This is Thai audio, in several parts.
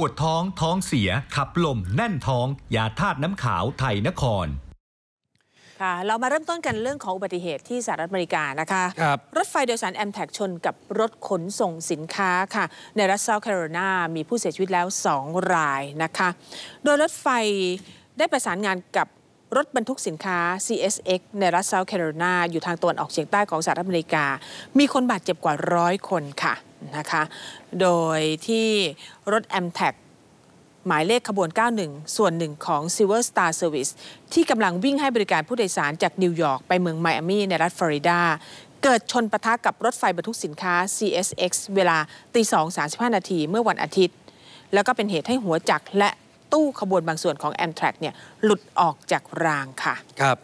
ปวดท้องท้องเสียขับลมแน่นท้องยาธาตุน้ำขาวไทยนครค่ะเรามาเริ่มต้นกันเรื่องของอุบัติเหตุที่สหรัฐอเมริกานะคะครับรถไฟโดยสารแอมแท็กชนกับรถขนส่งสินค้าค่ะ ในรัฐเซาท์แคโรไลนามีผู้เสียชีวิตแล้ว 2 รายนะคะ โดยรถไฟได้ประสานงานกับ รถบรรทุกสินค้า CSX ในรัฐเซาท์แคโรไลนาอยู่ทางตะวันออกเฉียงใต้ของสหรัฐอเมริกา มีคนบาดเจ็บกว่าร้อยคนค่ะนะคะ โดยที่รถแอมแท็กหมายเลขขบวน 91 ส่วนหนึ่งของ Silver Star Service ที่กำลังวิ่งให้บริการผู้โดยสารจากนิวยอร์กไปเมืองไมอามีในรัฐฟลอริดา เกิดชนปะทะกับรถไฟบรรทุกสินค้า CSX เวลาตี2 35 นาทีเมื่อวันอาทิตย์ แล้วก็เป็นเหตุให้หัวจักรและ ตู้ขบวนบางส่วนของ Amtrak เนี่ยหลุดออกจากรางค่ะครับ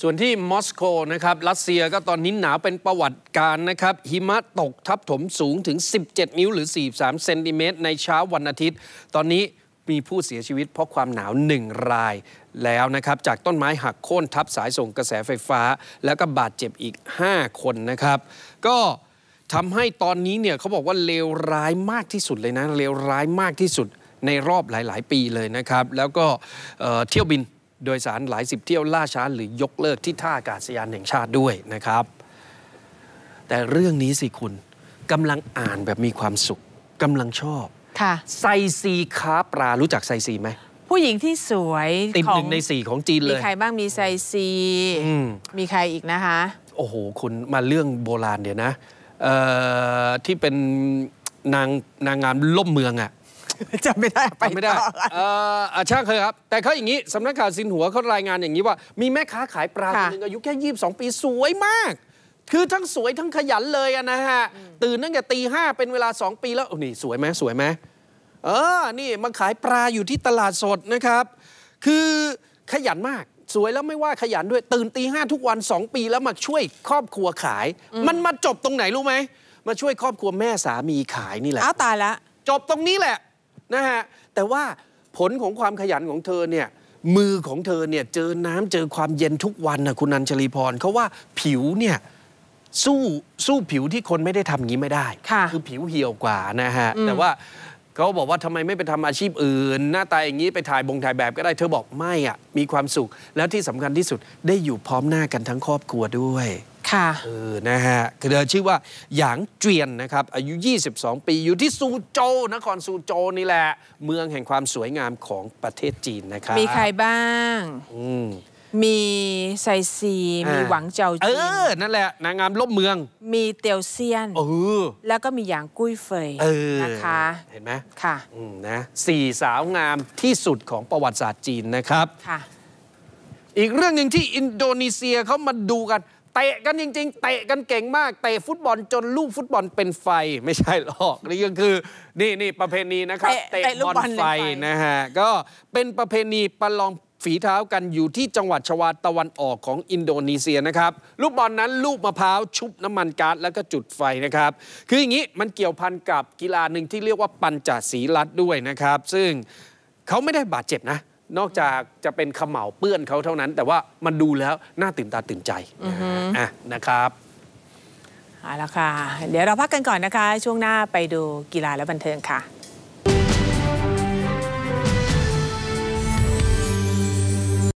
ส่วนที่มอสโกนะครับรัสเซียก็ตอนนี้หนาวเป็นประวัติการนะครับหิมะตกทับถมสูงถึง 17 นิ้วหรือ 43 เซนติเมตรในเช้าวันอาทิตย์ ตอนนี้มีผู้เสียชีวิตเพราะความหนาวหนึ่งรายแล้วนะครับ จากต้นไม้หักโค่นทับสายส่งกระแสไฟฟ้า แล้วก็บาดเจ็บอีก 5 คนนะครับ ก็ทำให้ตอนนี้เนี่ยเขาบอกว่าเลวร้ายมากที่สุดเลยนะเลวร้ายมากที่สุด ในรอบหลาย ๆ ปีเลยนะครับ แล้วก็เอ่อเที่ยวบินโดยสารหลายสิบเที่ยวล่าช้าหรือยกเลิกที่ท่าอากาศยานแห่งชาติด้วยนะครับ แต่เรื่องนี้สิคุณกำลังอ่านแบบมีความสุขกำลังชอบค่ะไซซีค้าปลารู้จักไซซีไหมผู้หญิงที่สวยติดขอหนึ่งในสี่ของจีนเลมียใครบ้างมีไซซีอืมมีใครอีกนะคะ โอ้โห คุณมาเรื่องโบราณเดี๋ยวนะเอ่อที่เป็นนางนางงามล่มเมืองอะ จำไม่ได้ไปจำไม่ได้ต่อกันเอ่ออะช่างเคยครับ แต่เขาอย่างนี้สำนักข่าวซินหัวเขารายงานอย่างนี้ว่า มีแม่ค้าขายปลาคนค่ะหนึ่งอายุแค่22ปีสวยมาก คือทั้งสวยทั้งขยันเลยอะนะฮะ ตื่นตั้งแต่ตีห้าเป็นเวลา2ปีแล้วโอ้นี่สวยไหมสวยไหมเออ นี่มาขายปลาอยู่ที่ตลาดสดนะครับ คือขยันมากสวยแล้วไม่ว่าขยันด้วย ตื่นตีห้าทุกวัน2ปีแล้วมาช่วยครอบครัวขาย มันมาจบตรงไหนรู้ไหมมาช่วยครอบครัวแม่สามีขายนี่แหละอ้าวตายละจบตรงนี้แหละ นะฮะแต่ว่าผลของความขยันของเธอเนี่ยมือของเธอเนี่ยเจอน้ำเจอความเย็นทุกวันนะคุณนันชลีพรเขาว่าผิวเนี่ยสู้สู้ผิวที่คนไม่ได้ทำอย่างนี้ไม่ได้ค่ะอผิวเหี่ยวกว่านะฮะ แต่ว่า เขาบอกว่าทำไมไม่ไปทำอาชีพอื่น หน้าตาอย่างนี้ไปถ่ายบงถ่ายแบบก็ได้เธอบอกไม่อะ มีความสุข แล้วที่สำคัญที่สุดได้อยู่พร้อมหน้ากันทั้งครอบครัวด้วยค่ะเออนะฮะคือเธอชื่อว่าหยางเจียนนะครับ อายุ 22 ปีอยู่ที่ซูโจวนครซูโจวนี่แหละ เมืองแห่งความสวยงามของประเทศจีนนะครับ มีใครบ้าง อืม มีไซซี มีอ่าหวังเจ้าเอจีนอนั่นแหละ นางงามลบเมือง มีเตียวเซียนเออแล้วก็มีหยางกุ้ยเฟยเออนะคะ เห็นไหมค่ะอืมนะสี่สาวงามที่สุดของประวัติศาสตร์จีนนะครับค่ะอีกเรื่องหนึ่งที่อินโดนีเซียเขามาดูกันเตะกันจริง ๆ เตะกันเก่งมาก เตะฟุตบอลจนลูกฟุตบอลเป็นไฟไม่ใช่หรอกนี่ก็คือนี่นี่ประเพณีนะครับ เตะเตะลูกบอลไฟเป็นไฟนะฮะก็เป็นประเพณีประลอง ฝีเท้ากันอยู่ที่จังหวัดชวาตะวันออกของอินโดนีเซียนะครับ ลูกบอลนั้นลูกมะพร้าวชุบน้ำมันก๊าซแล้วก็จุดไฟนะครับ คืออย่างนี้มันเกี่ยวพันกับกีฬาหนึ่งที่เรียกว่าปัญจศีลัดด้วยนะครับ ซึ่งเขาไม่ได้บาดเจ็บนะ นอกจากจะเป็นเขม่าวเปื้อนเขาเท่านั้น แต่ว่ามันดูแล้วน่าตื่นตาตื่นใจอะนะครับเอาละค่ะ เดี๋ยวเราพักกันก่อนนะคะ ช่วงหน้าไปดูกีฬาและบันเทิงค่ะ